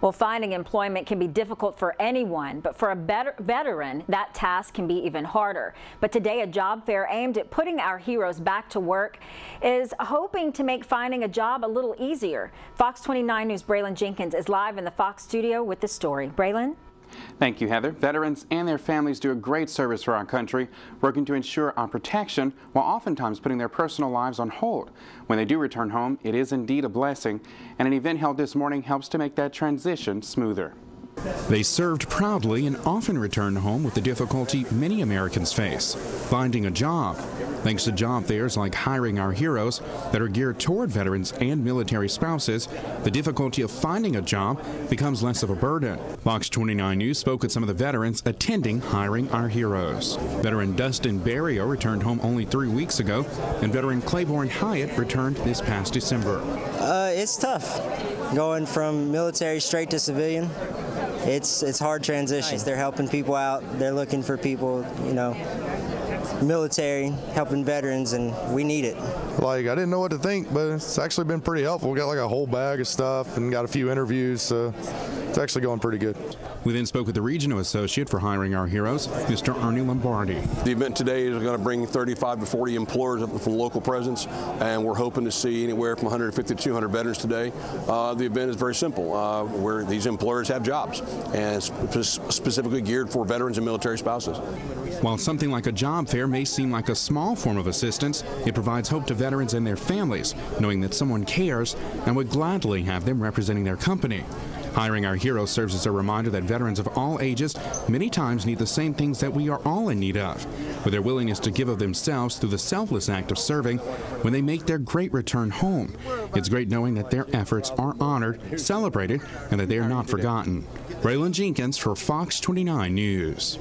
Well, finding employment can be difficult for anyone, but for a veteran, that task can be even harder. But today, a job fair aimed at putting our heroes back to work is hoping to make finding a job a little easier. Fox 29 News' Braylon Jenkins is live in the Fox studio with the story. Braylon? Thank you, Heather. Veterans and their families do a great service for our country, working to ensure our protection while oftentimes putting their personal lives on hold. When they do return home, it is indeed a blessing, and an event held this morning helps to make that transition smoother. They served proudly and often returned home with the difficulty many Americans face finding a job. Thanks to job fairs like Hiring Our Heroes that are geared toward veterans and military spouses, the difficulty of finding a job becomes less of a burden. Fox 29 News spoke with some of the veterans attending Hiring Our Heroes. Veteran Dustin Barrio returned home only three weeks ago, and veteran Claiborne Hyatt returned this past December. Uh, it's tough going from military straight to civilian it's it's hard transition. They're helping people out. They're looking for people, you know, military, helping veterans, and we need it. Like, I didn't know what to think, but it's actually been pretty helpful. We got like a whole bag of stuff and got a few interviews, so it's actually going pretty good. We then spoke with the regional associate for hiring our heroes, Mr. Ernie Lombardi. The event today is going to bring 35 to 40 employers from local presence, and we're hoping to see anywhere from 150 to 200 veterans today. Uh, the event is very simple, uh, where these employers have jobs, and it's specifically geared for veterans and military spouses. While something like a job fair may seem like a small form of assistance, it provides hope to veterans and their families, knowing that someone cares and would gladly have them representing their company. Hiring Our hero serves as a reminder that veterans of all ages many times need the same things that we are all in need of, with their willingness to give of themselves through the selfless act of serving when they make their great return home. It's great knowing that their efforts are honored, celebrated, and that they are not forgotten. Braylon Jenkins for Fox 29 News.